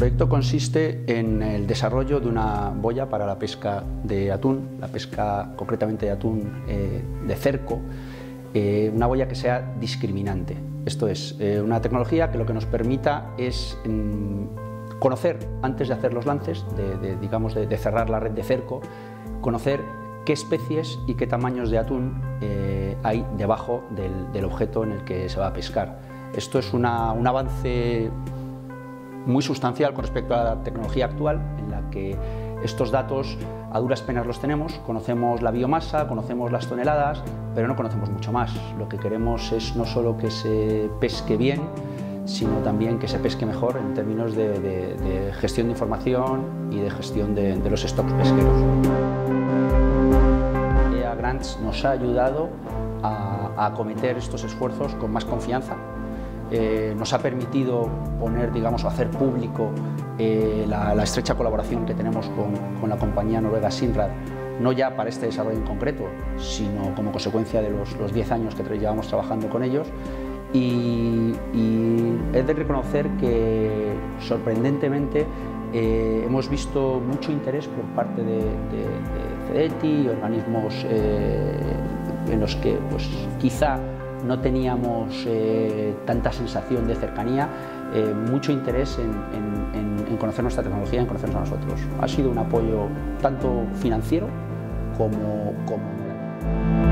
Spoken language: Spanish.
proyecto consiste en el desarrollo de una boya para la pesca de atún, la pesca concretamente de atún eh, de cerco, eh, una boya que sea discriminante. Esto es, eh, una tecnología que lo que nos permita es mm, conocer, antes de hacer los lances, de, digamos, de, cerrar la red de cerco, conocer qué especies y qué tamaños de atún hay debajo del, objeto en el que se va a pescar. Esto es un avance muy sustancial con respecto a la tecnología actual, en la que estos datos a duras penas los tenemos, conocemos la biomasa, conocemos las toneladas, pero no conocemos mucho más. Lo que queremos es no solo que se pesque bien, sino también que se pesque mejor en términos de, gestión de información y de gestión de, los stocks pesqueros. EA Grants nos ha ayudado a, a acometer estos esfuerzos con más confianza eh, nos ha permitido poner, digamos, hacer público eh, la, estrecha colaboración que tenemos con, la compañía noruega Sinrad, no ya para este desarrollo en concreto, sino como consecuencia de los 10 años que llevamos trabajando con ellos. Y, y he de reconocer que sorprendentemente eh, hemos visto mucho interés por parte de, de, de y organismos en los que pues, quizá no teníamos eh, tanta sensación de cercanía, eh, mucho interés en, conocer nuestra tecnología, en conocernos a nosotros. Ha sido un apoyo tanto financiero como, como